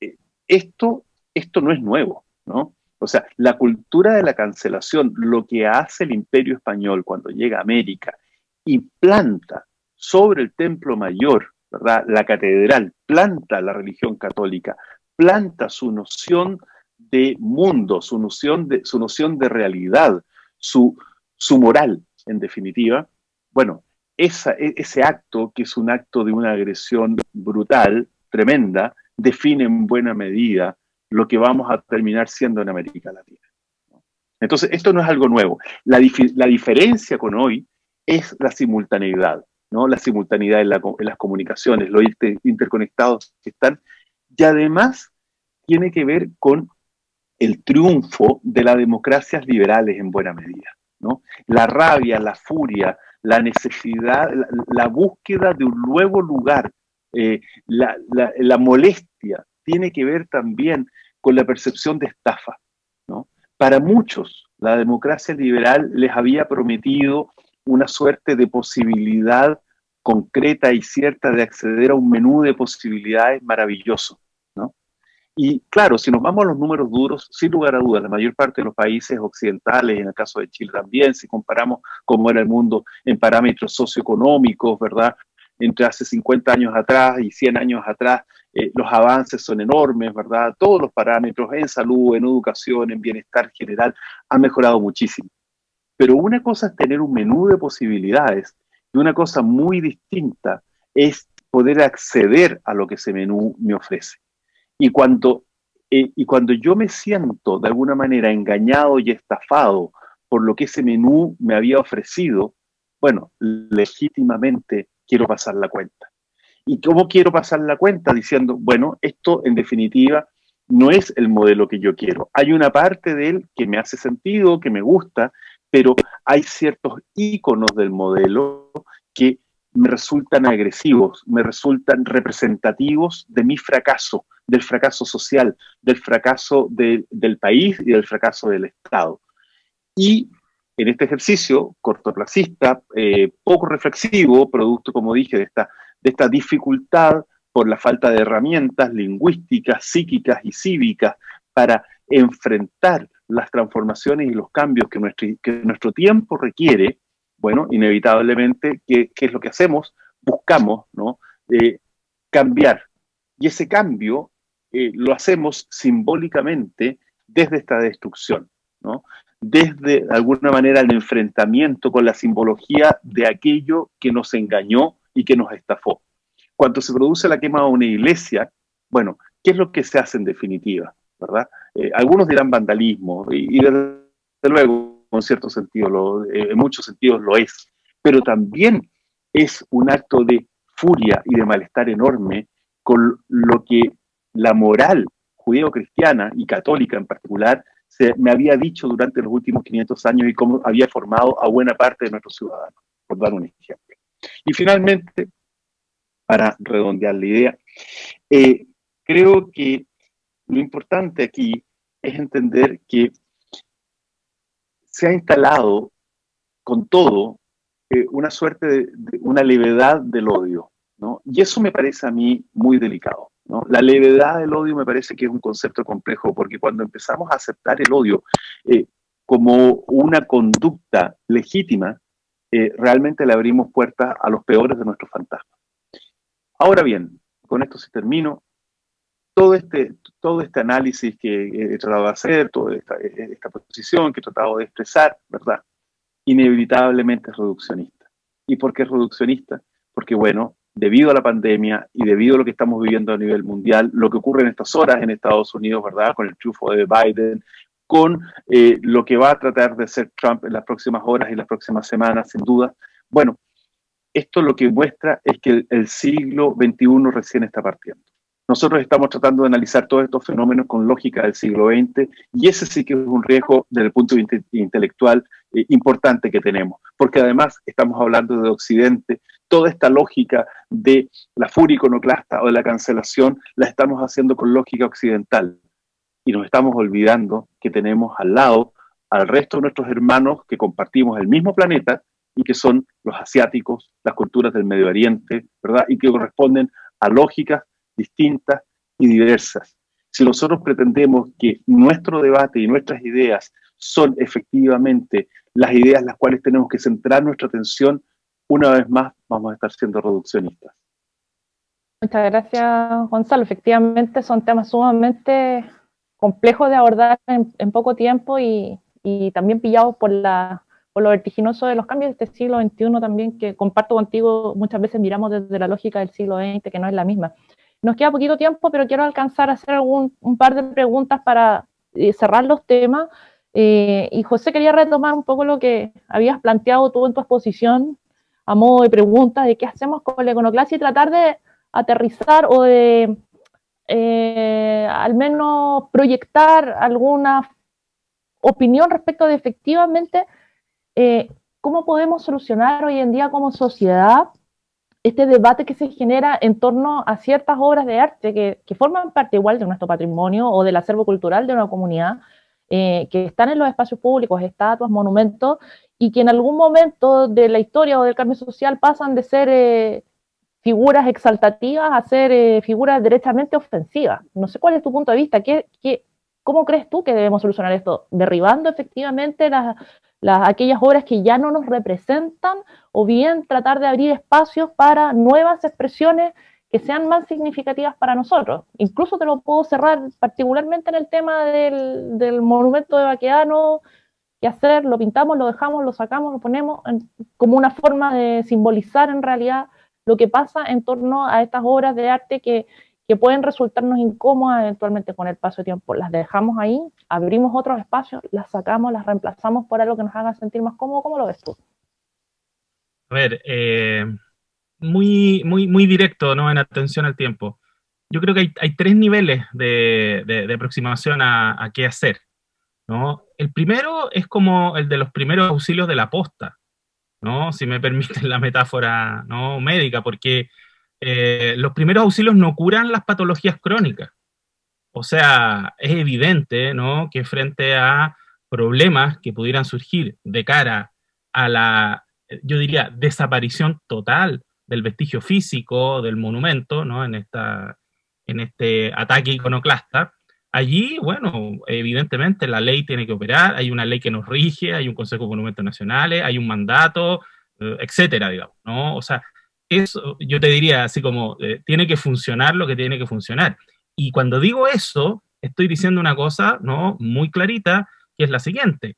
eh, esto, esto no es nuevo, ¿no? O sea, la cultura de la cancelación, lo que hace el imperio español cuando llega a América y planta sobre el templo mayor, ¿verdad? La catedral planta la religión católica, planta su noción de mundo, su noción de, su noción de realidad, su, su moral, en definitiva. Bueno, e, ese acto, que es un acto de una agresión brutal, tremenda, define en buena medida lo que vamos a terminar siendo en América Latina. Entonces, esto no es algo nuevo. La, la diferencia con hoy es la simultaneidad la simultaneidad en, las comunicaciones, los interconectados que están, y además tiene que ver con el triunfo de las democracias liberales en buena medida. ¿no? La rabia, la furia, la necesidad, la, búsqueda de un nuevo lugar, eh, la, la, molestia, tiene que ver también con la percepción de estafa. ¿no? Para muchos, la democracia liberal les había prometido una suerte de posibilidad concreta y cierta de acceder a un menú de posibilidades maravilloso. ¿no? Y claro, si nos vamos a los números duros, sin lugar a dudas, la mayor parte de los países occidentales, en el caso de Chile también, si comparamos cómo era el mundo en parámetros socioeconómicos, ¿verdad? Entre hace 50 años atrás y 100 años atrás, eh, los avances son enormes, ¿verdad? Todos los parámetros en salud, en educación, en bienestar general, han mejorado muchísimo. Pero una cosa es tener un menú de posibilidades y una cosa muy distinta es poder acceder a lo que ese menú me ofrece. Y cuando, eh, y cuando yo me siento de alguna manera engañado y estafado por lo que ese menú me había ofrecido, bueno, legítimamente quiero pasar la cuenta. ¿Y cómo quiero pasar la cuenta? Diciendo, bueno, esto en definitiva no es el modelo que yo quiero. Hay una parte de él que me hace sentido, que me gusta, pero hay ciertos íconos del modelo que me resultan agresivos, me resultan representativos de mi fracaso, del fracaso social, del fracaso del país y del fracaso del Estado. Y en este ejercicio cortoplacista, eh, poco reflexivo, producto, como dije, de esta, de esta dificultad por la falta de herramientas lingüísticas, psíquicas y cívicas para enfrentar las transformaciones y los cambios que nuestro, que nuestro tiempo requiere, bueno, inevitablemente, ¿qué, es lo que hacemos? Buscamos, ¿no? Eh, cambiar. Y ese cambio eh, lo hacemos simbólicamente desde esta destrucción, ¿no? Desde, de alguna manera, el enfrentamiento con la simbología de aquello que nos engañó y que nos estafó. Cuando se produce la quema de una iglesia, bueno, ¿qué es lo que se hace en definitiva? ¿verdad? Eh, algunos dirán vandalismo, y, desde luego, en cierto sentido, eh, en muchos sentidos lo es, pero también es un acto de furia y de malestar enorme con lo que la moral judeo-cristiana y católica en particular se, me había dicho durante los últimos 500 años y cómo había formado a buena parte de nuestros ciudadanos, por dar un ejemplo. Y finalmente, para redondear la idea, eh, creo que lo importante aquí es entender que se ha instalado con todo eh, una suerte de, una levedad del odio, ¿no? Y eso me parece a mí muy delicado. La levedad del odio me parece que es un concepto complejo, porque cuando empezamos a aceptar el odio eh, como una conducta legítima, eh, realmente le abrimos puertas a los peores de nuestros fantasmas. Ahora bien, con esto se termino, todo este, todo este análisis que he tratado de hacer, toda esta, esta posición que he tratado de expresar, ¿verdad? Inevitablemente es reduccionista. ¿Y por qué es reduccionista? Porque, bueno, debido a la pandemia y debido a lo que estamos viviendo a nivel mundial, lo que ocurre en estas horas en Estados Unidos, ¿verdad? Con el triunfo de Biden, con eh, lo que va a tratar de hacer Trump en las próximas horas y las próximas semanas, sin duda. Bueno, esto lo que muestra es que el siglo XXI recién está partiendo. Nosotros estamos tratando de analizar todos estos fenómenos con lógica del siglo XX y ese sí que es un riesgo desde el punto de vista intelectual eh, importante que tenemos, porque además estamos hablando de Occidente, toda esta lógica de la furia iconoclasta o de la cancelación la estamos haciendo con lógica occidental y nos estamos olvidando que tenemos al lado al resto de nuestros hermanos que compartimos el mismo planeta y que son los asiáticos, las culturas del Medio Oriente, ¿verdad? Y que corresponden a lógicas distintas y diversas. Si nosotros pretendemos que nuestro debate y nuestras ideas son efectivamente las ideas las cuales tenemos que centrar nuestra atención, una vez más vamos a estar siendo reduccionistas. Muchas gracias, Gonzalo. Efectivamente, son temas sumamente complejos de abordar en, poco tiempo y, también pillados por, por lo vertiginoso de los cambios de este siglo XXI también, que comparto contigo, muchas veces miramos desde la lógica del siglo XX, que no es la misma. Nos queda poquito tiempo, pero quiero alcanzar a hacer algún, un par de preguntas para eh, cerrar los temas. Eh, y José, quería retomar un poco lo que habías planteado tú en tu exposición a modo de pregunta de qué hacemos con la iconoclasia y tratar de aterrizar o de eh, al menos proyectar alguna opinión respecto de efectivamente cómo podemos solucionar hoy en día como sociedad este debate que se genera en torno a ciertas obras de arte que, forman parte igual de nuestro patrimonio o del acervo cultural de una comunidad, eh, que están en los espacios públicos, estatuas, monumentos, y que en algún momento de la historia o del cambio social pasan de ser eh, figuras exaltativas a ser eh, figuras derechamente ofensivas. No sé cuál es tu punto de vista, ¿Qué, qué, cómo crees tú que debemos solucionar esto? ¿Derribando efectivamente las, aquellas obras que ya no nos representan o bien tratar de abrir espacios para nuevas expresiones que sean más significativas para nosotros. Incluso te lo puedo cerrar particularmente en el tema del, monumento de Baqueano, qué hacer, lo pintamos, lo dejamos, lo sacamos, lo ponemos como una forma de simbolizar en realidad lo que pasa en torno a estas obras de arte que, que pueden resultarnos incómodas eventualmente con el paso de tiempo. Las dejamos ahí, abrimos otros espacios, las sacamos, las reemplazamos por algo que nos haga sentir más cómodo. ¿Cómo lo ves tú? A ver, eh, muy, muy, muy directo, ¿no? En atención al tiempo. Yo creo que hay, tres niveles de, aproximación a, qué hacer, ¿no? El primero es como el de los primeros auxilios de la posta, ¿no? Si me permiten la metáfora, ¿no? Médica, porque eh, los primeros auxilios no curan las patologías crónicas. O sea, es evidente, ¿no? Que frente a problemas que pudieran surgir de cara a la, yo diría, desaparición total del vestigio físico del monumento, ¿no? En, esta, en este ataque iconoclasta. Allí, bueno, evidentemente la ley tiene que operar, hay una ley que nos rige, hay un Consejo de Monumentos Nacionales, hay un mandato, eh, etcétera, digamos, ¿no? O sea, eso yo te diría así como, eh, tiene que funcionar lo que tiene que funcionar. Y cuando digo eso, estoy diciendo una cosa, ¿no? Muy clarita, que es la siguiente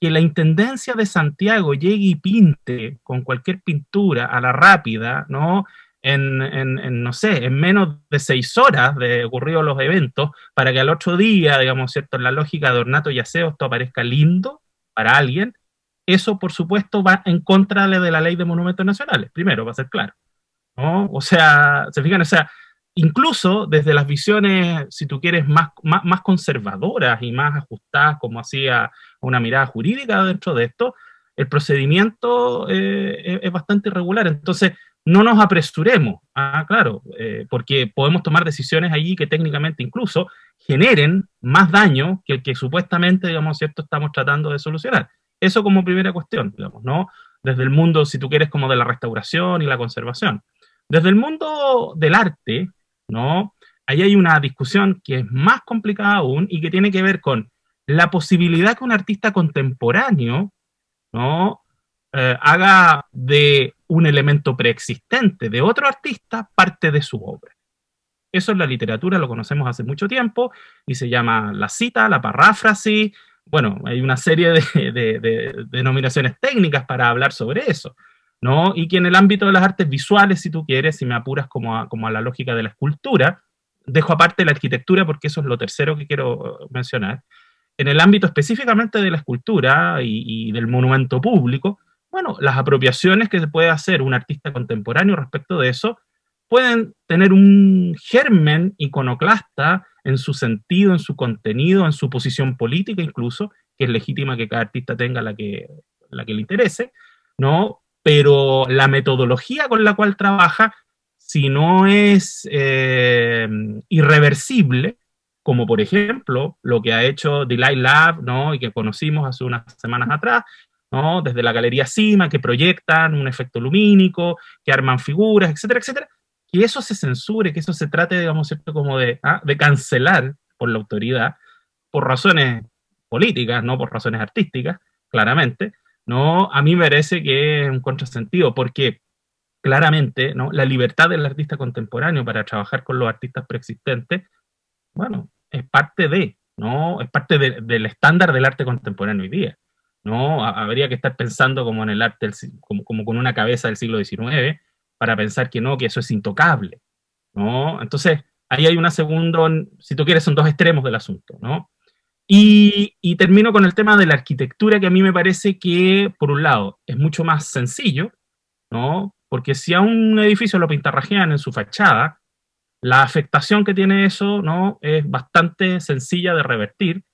que la Intendencia de Santiago llegue y pinte con cualquier pintura a la rápida, ¿no? En, no sé, en menos de seis horas de ocurridos los eventos, para que al otro día, digamos, ¿cierto? En la lógica de ornato y aseo, esto aparezca lindo para alguien, eso, por supuesto, va en contra de la ley de monumentos nacionales, primero, va a ser claro. ¿no? O sea, se fijan, o sea, incluso desde las visiones, si tú quieres, más, más, conservadoras y más ajustadas, como hacía una mirada jurídica dentro de esto, el procedimiento eh, es bastante irregular. Entonces, no nos apresuremos, ah, claro, eh, porque podemos tomar decisiones allí que técnicamente incluso generen más daño que el que supuestamente, digamos, cierto, estamos tratando de solucionar. Eso como primera cuestión, digamos, ¿no? Desde el mundo, si tú quieres, como de la restauración y la conservación. Desde el mundo del arte, ¿no? Ahí hay una discusión que es más complicada aún y que tiene que ver con la posibilidad que un artista contemporáneo, ¿no? Eh, haga de un elemento preexistente de otro artista parte de su obra. Eso en la literatura lo conocemos hace mucho tiempo y se llama la cita, la paráfrasis. Bueno, hay una serie de denominaciones técnicas para hablar sobre eso. ¿no? Y que en el ámbito de las artes visuales, si tú quieres, si me apuras como a, como a la lógica de la escultura, dejo aparte la arquitectura porque eso es lo tercero que quiero mencionar. En el ámbito específicamente de la escultura y, del monumento público, bueno, las apropiaciones que se puede hacer un artista contemporáneo respecto de eso pueden tener un germen iconoclasta en su sentido, en su contenido, en su posición política incluso, que es legítima que cada artista tenga la que, la que le interese, ¿no? pero la metodología con la cual trabaja, si no es eh, irreversible, como por ejemplo lo que ha hecho Delight Lab, ¿no? y que conocimos hace unas semanas atrás, ¿no? desde la Galería Cima, que proyectan un efecto lumínico, que arman figuras, etcétera, etcétera, que eso se censure, que eso se trate, digamos, ¿cierto? como de, ¿ah? de cancelar por la autoridad, por razones políticas, no por razones artísticas, claramente, ¿no? A mí me parece que es un contrasentido, porque claramente, ¿no? La libertad del artista contemporáneo para trabajar con los artistas preexistentes, bueno, es parte de, ¿no? Es parte del estándar del arte contemporáneo hoy día, ¿no? Habría que estar pensando como en el arte, como, como con una cabeza del siglo XIX, para pensar que no, que eso es intocable, ¿no? Entonces, ahí hay una segunda, si tú quieres, son dos extremos del asunto, ¿no? Y, termino con el tema de la arquitectura, que a mí me parece que, por un lado, es mucho más sencillo, ¿no? Porque si a un edificio lo pintarrajean en su fachada, la afectación que tiene eso, ¿no? Es bastante sencilla de revertir,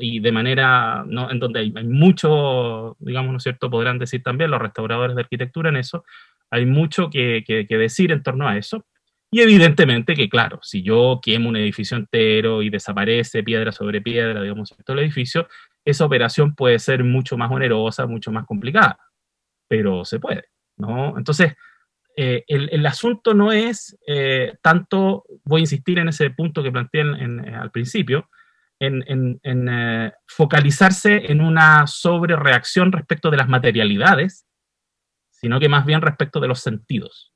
Y de manera. En donde hay, mucho, digamos, ¿no es cierto? Podrán decir también los restauradores de arquitectura en eso, hay mucho que decir en torno a eso. Y evidentemente que, claro, si yo quemo un edificio entero y desaparece piedra sobre piedra, digamos, todo el edificio, esa operación puede ser mucho más onerosa, mucho más complicada, pero se puede, ¿no? Entonces, eh, el, asunto no es eh, tanto, voy a insistir en ese punto que planteé al principio, en, eh, focalizarse en una sobrereacción respecto de las materialidades, sino que más bien respecto de los sentidos.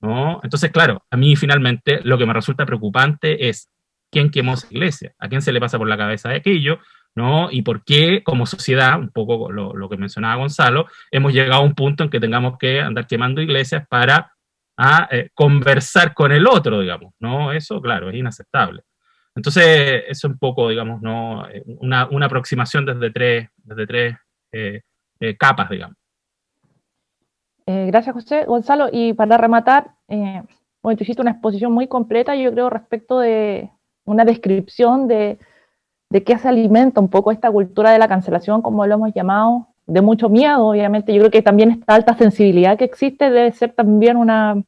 ¿no? Entonces, claro, a mí finalmente lo que me resulta preocupante es quién quemó esa iglesia, a quién se le pasa por la cabeza aquello, ¿no? Y por qué como sociedad, un poco lo, que mencionaba Gonzalo, hemos llegado a un punto en que tengamos que andar quemando iglesias para a eh, conversar con el otro, digamos, ¿no? Eso, claro, es inaceptable. Entonces, es un poco, digamos, ¿no? Eh, una, una aproximación desde tres, desde tres capas, digamos. gracias, José. Gonzalo, y para rematar, bueno, tú hiciste una exposición muy completa, yo creo, respecto de una descripción de, de qué se alimenta un poco esta cultura de la cancelación, como lo hemos llamado, de mucho miedo, obviamente. Yo creo que también esta alta sensibilidad que existe debe ser también una,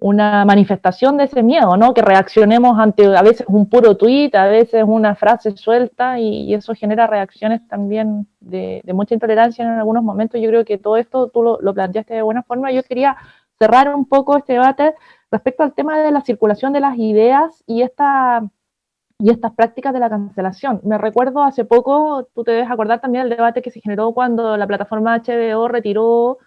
una manifestación de ese miedo, ¿no? Que reaccionemos ante a veces un puro tuit, a veces una frase suelta y, eso genera reacciones también de, mucha intolerancia en algunos momentos. Yo creo que todo esto tú lo, lo, planteaste de buena forma. Yo quería cerrar un poco este debate respecto al tema de la circulación de las ideas y esta y estas prácticas de la cancelación. Me recuerdo hace poco, tú te debes acordar también del debate que se generó cuando la plataforma HBO retiró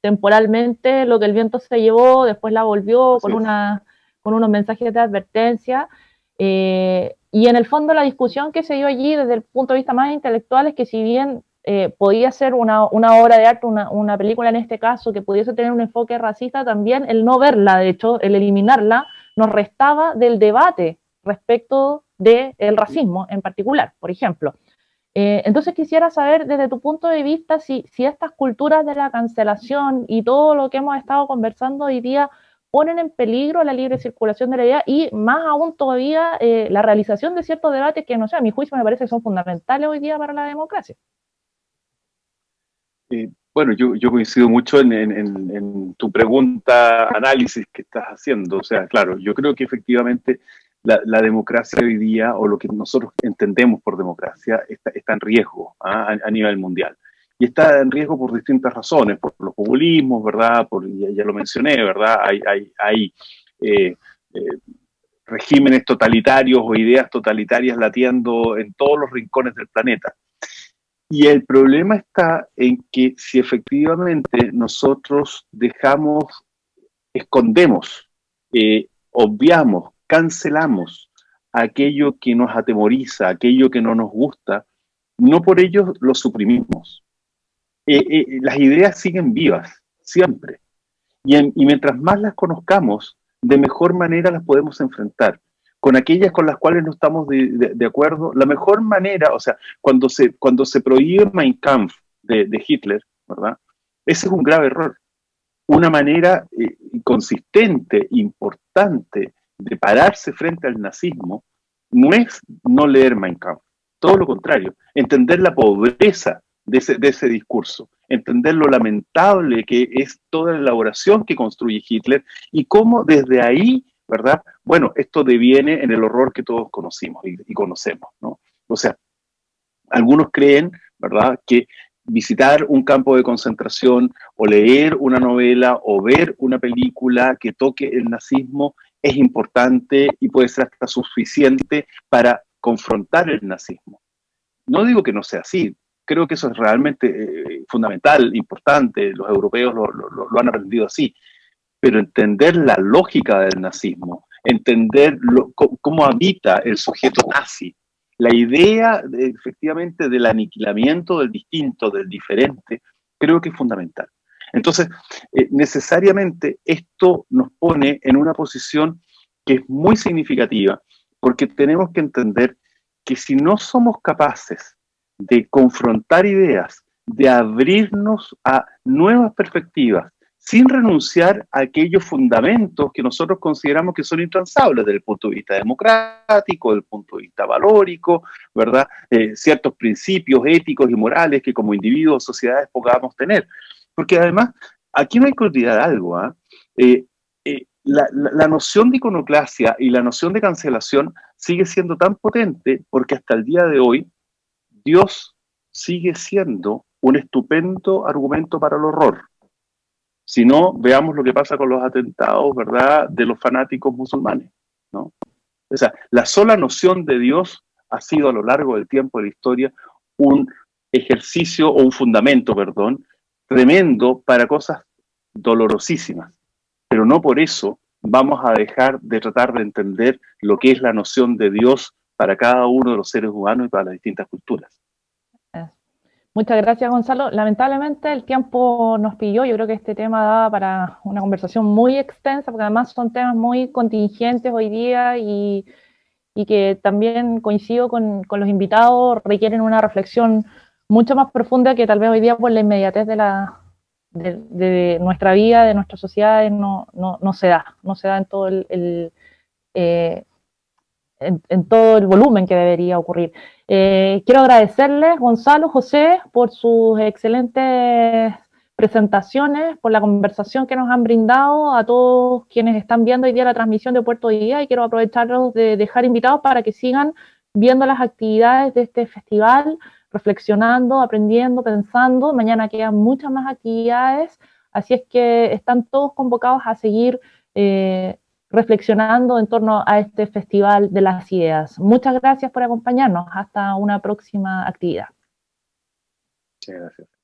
temporalmente lo que el viento se llevó, después la volvió con, una, con unos mensajes de advertencia. Eh, y en el fondo la discusión que se dio allí desde el punto de vista más intelectual es que si bien eh, podía ser una, una, obra de arte, una, una, película en este caso, que pudiese tener un enfoque racista, también el no verla, de hecho, el eliminarla, nos restaba del debate respecto del racismo en particular, por ejemplo. Eh, entonces quisiera saber desde tu punto de vista si, estas culturas de la cancelación y todo lo que hemos estado conversando hoy día ponen en peligro la libre circulación de la idea y más aún todavía eh, la realización de ciertos debates que, no sé, a mi juicio me parece que son fundamentales hoy día para la democracia. Eh, bueno, yo, coincido mucho en, tu pregunta, análisis que estás haciendo. O sea, claro, yo creo que efectivamente la, democracia hoy día, o lo que nosotros entendemos por democracia, está, en riesgo ¿ah? a, nivel mundial. Y está en riesgo por distintas razones, por los populismos, ¿verdad? Por, ya, lo mencioné, ¿verdad? Hay, hay, eh, eh, regímenes totalitarios o ideas totalitarias latiendo en todos los rincones del planeta. Y el problema está en que si efectivamente nosotros dejamos, escondemos, eh, obviamos cancelamos aquello que nos atemoriza, aquello que no nos gusta, no por ello lo suprimimos. Eh, eh, las ideas siguen vivas, siempre. Y, mientras más las conozcamos, de mejor manera las podemos enfrentar. Con aquellas con las cuales no estamos de, acuerdo, la mejor manera, o sea, cuando se, cuando se prohíbe Mein Kampf de, Hitler, ¿verdad? Ese es un grave error. Una manera eh, consistente, importante, de pararse frente al nazismo no es no leer Mein Kampf, todo lo contrario, entender la pobreza de ese, de ese discurso, entender lo lamentable que es toda la elaboración que construye Hitler y cómo desde ahí, ¿verdad? Bueno, esto deviene en el horror que todos conocimos y, conocemos, ¿no? O sea, algunos creen, ¿verdad?, que visitar un campo de concentración o leer una novela o ver una película que toque el nazismo es importante y puede ser hasta suficiente para confrontar el nazismo. No digo que no sea así, creo que eso es realmente eh, fundamental, importante, los europeos lo, han aprendido así, pero entender la lógica del nazismo, entender cómo habita el sujeto nazi, la idea efectivamente del aniquilamiento del distinto, del diferente, creo que es fundamental. Entonces, eh, necesariamente esto nos pone en una posición que es muy significativa, porque tenemos que entender que si no somos capaces de confrontar ideas, de abrirnos a nuevas perspectivas, sin renunciar a aquellos fundamentos que nosotros consideramos que son intransables desde el punto de vista democrático, desde el punto de vista valórico, ¿verdad? Eh, ciertos principios éticos y morales que como individuos o sociedades podamos tener. Porque además, aquí no hay que olvidar algo. ¿ah? Eh, eh, la, noción de iconoclasia y la noción de cancelación sigue siendo tan potente porque hasta el día de hoy Dios sigue siendo un estupendo argumento para el horror. Si no, veamos lo que pasa con los atentados, ¿verdad?, de los fanáticos musulmanes, ¿no? O sea, la sola noción de Dios ha sido a lo largo del tiempo de la historia un ejercicio o un fundamento, perdón, tremendo para cosas dolorosísimas. Pero no por eso vamos a dejar de tratar de entender lo que es la noción de Dios para cada uno de los seres humanos y para las distintas culturas. Muchas gracias, Gonzalo. Lamentablemente el tiempo nos pilló. Yo creo que este tema da para una conversación muy extensa, porque además son temas muy contingentes hoy día y, que también coincido con, los invitados, requieren una reflexión mucho más profunda que tal vez hoy día por la inmediatez de, la, de, nuestra vida, de nuestra sociedad, no, no, se da, no se da en todo el, eh, en, todo el volumen que debería ocurrir. Eh, quiero agradecerles, Gonzalo, José, por sus excelentes presentaciones, por la conversación que nos han brindado a todos quienes están viendo hoy día la transmisión de Puerto Día y quiero aprovecharlos de dejar invitados para que sigan viendo las actividades de este festival, reflexionando, aprendiendo, pensando. Mañana quedan muchas más actividades, así es que están todos convocados a seguir eh, reflexionando en torno a este Festival de las Ideas. Muchas gracias por acompañarnos. Hasta una próxima actividad. Muchas gracias.